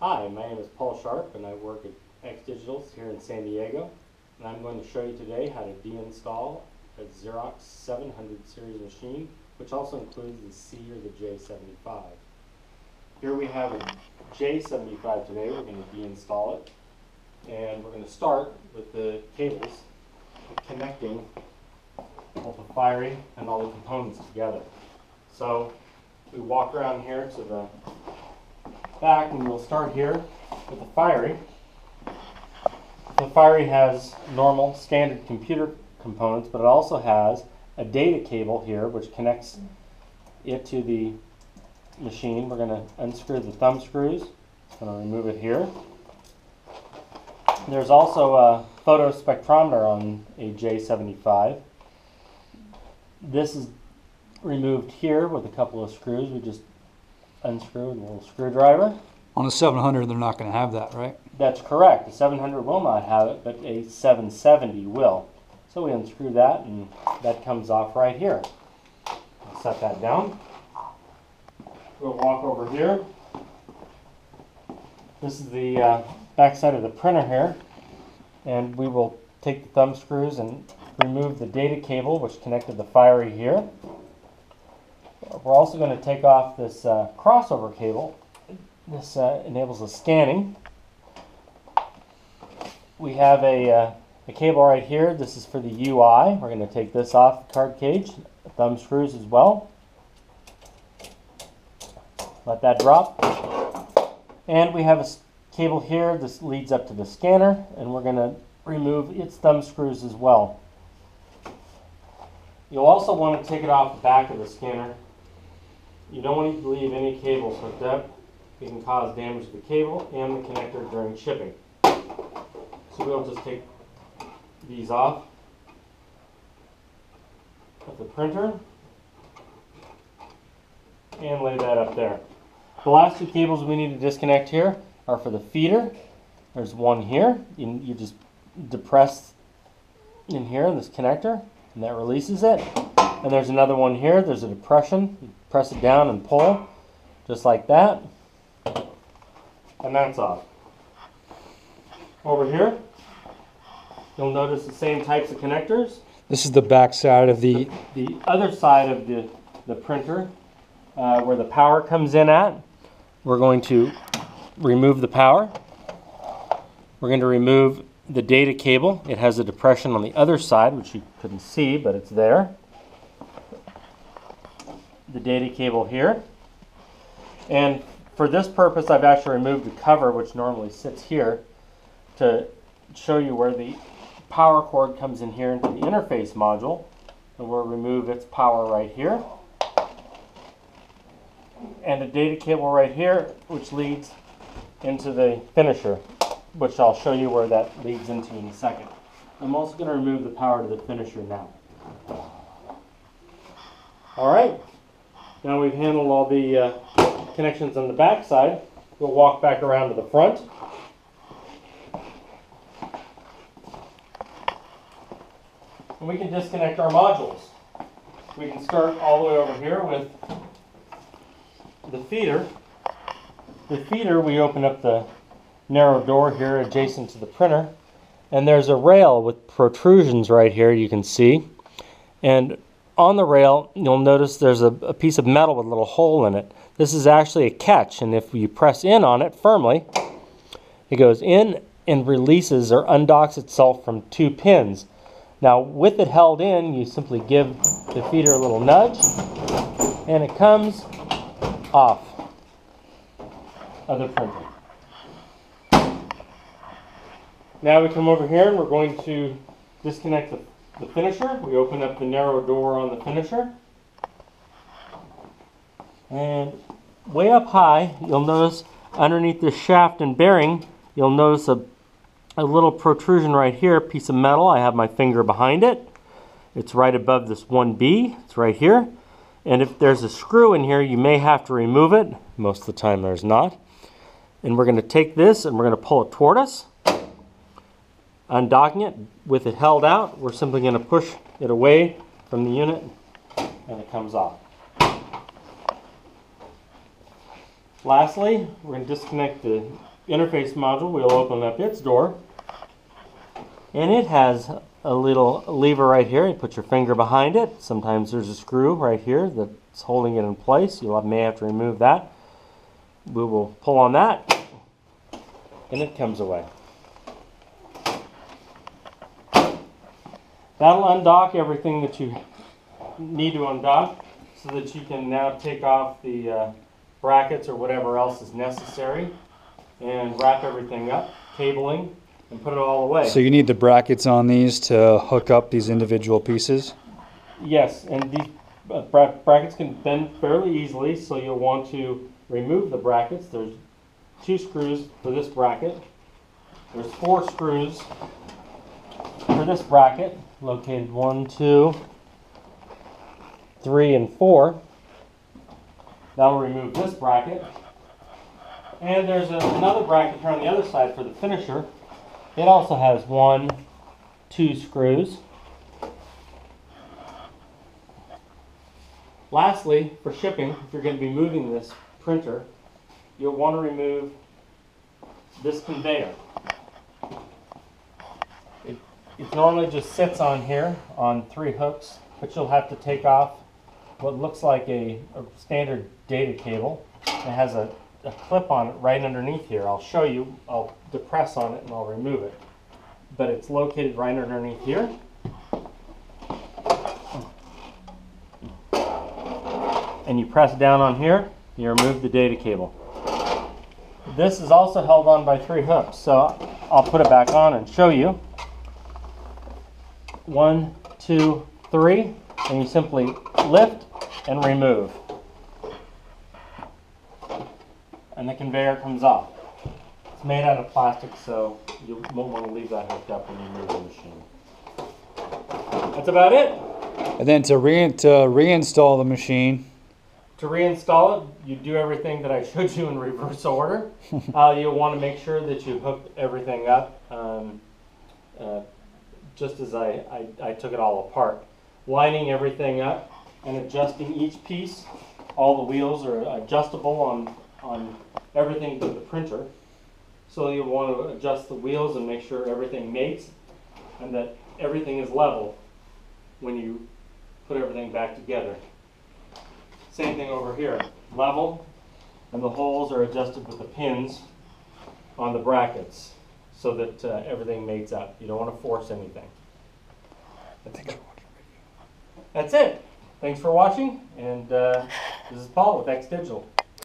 Hi, my name is Paul Sharp and I work at X Digitals here in San Diego. And I'm going to show you today how to deinstall a Xerox 700 series machine, which also includes the C or the J75. Here we have a J75 today, we're going to deinstall it. And we're going to start with the cables connecting both the Fiery and all the components together. So we walk around here to the back and we'll start here with the Fiery. The Fiery has normal standard computer components, but it also has a data cable here which connects it to the machine. We're going to unscrew the thumb screws. Just going to remove it here. There's also a photo spectrometer on a J75. This is removed here with a couple of screws. We just unscrew with a little screwdriver. On a 700, they're not going to have that, right? That's correct. The 700 will not have it, but a 770 will. So we unscrew that and that comes off right here. I'll set that down. We'll walk over here. This is the uh, back side of the printer here. And we will take the thumb screws and remove the data cable which connected the Fiery here. We're also going to take off this uh, crossover cable. This uh, enables the scanning. We have a, uh, a cable right here. This is for the UI. We're going to take this off the card cage, thumb screws as well. Let that drop. And we have a cable here. This leads up to the scanner, and we're going to remove its thumb screws as well. You'll also want to take it off the back of the scanner. You don't want to leave any cables hooked up. It can cause damage to the cable and the connector during shipping. So we'll just take these off of the printer and lay that up there. The last two cables we need to disconnect here are for the feeder. There's one here. You, you just depress in here in this connector and that releases it. And there's another one here. There's a depression. You press it down and pull just like that. And that's off. Over here, you'll notice the same types of connectors. This is the back side of the. The other side of the, the printer, uh, where the power comes in at, we're going to remove the power. We're going to remove the data cable. It has a depression on the other side, which you couldn't see, but it's there. The data cable here. And for this purpose, I've actually removed the cover, which normally sits here, to show you where the power cord comes in here into the interface module. And we'll remove its power right here. And a data cable right here, which leads into the finisher, which I'll show you where that leads into in a second. I'm also going to remove the power to the finisher now. All right, now we've handled all the uh, connections on the back side. We'll walk back around to the front. And we can disconnect our modules. We can start all the way over here with the feeder. The feeder, we open up the narrow door here adjacent to the printer. And there's a rail with protrusions right here you can see. And on the rail, you'll notice there's a, a, piece of metal with a little hole in it. This is actually a catch, and if you press in on it firmly, it goes in and releases or undocks itself from two pins. Now, with it held in, you simply give the feeder a little nudge, and it comes off of the printer. Now we come over here and we're going to disconnect the, the finisher. We open up the narrow door on the finisher. And way up high, you'll notice underneath the shaft and bearing, you'll notice a, a little protrusion right here, a piece of metal. I have my finger behind it. It's right above this 1B. It's right here. And if there's a screw in here, you may have to remove it. Most of the time there's not. And we're going to take this and we're going to pull it toward us. Undocking it with it held out, we're simply going to push it away from the unit and it comes off. Lastly, we're going to disconnect the interface module. We'll open up its door. And it has a little lever right here. You put your finger behind it. Sometimes there's a screw right here that's holding it in place. You'll may have to remove that. We will pull on that and it comes away. That'll undock everything that you need to undock so that you can now take off the uh, brackets or whatever else is necessary and wrap everything up, cabling, and put it all away. So you need the brackets on these to hook up these individual pieces? Yes, and these uh, bra- brackets can bend fairly easily, so you'll want to remove the brackets. There's two screws for this bracket. There's four screws for this bracket, located one, two, three, and four. That'll remove this bracket. And there's a- another bracket here on the other side for the finisher. It also has one, two screws. Lastly, for shipping, if you're going to be moving this printer, you'll want to remove this conveyor. It, normally just sits on here on three hooks, but you'll have to take off what looks like a, a standard data cable. It has a, a clip on it right underneath here. I'll show you. I'll depress on it and I'll remove it. But it's located right underneath here. and you press down on here, you remove the data cable. This is also held on by three hooks, so I'll put it back on and show you. One, two, three, and you simply lift and remove. And the conveyor comes off. It's made out of plastic, so you won't want to leave that hooked up when you move the machine. That's about it. And then to re, to reinstall the machine, To reinstall it, you do everything that I showed you in reverse order. uh, you'll want to make sure that you hook everything up um, uh, just as I, I, I took it all apart. Lining everything up and adjusting each piece. All the wheels are adjustable on, on everything but the printer. So you'll want to adjust the wheels and make sure everything mates and that everything is level when you put everything back together. Same thing over here, level, and the holes are adjusted with the pins on the brackets so that uh, everything mates up. You don't want to force anything. thanks for watching. That's it. Thanks for watching, and uh, this is Paul with X Digital.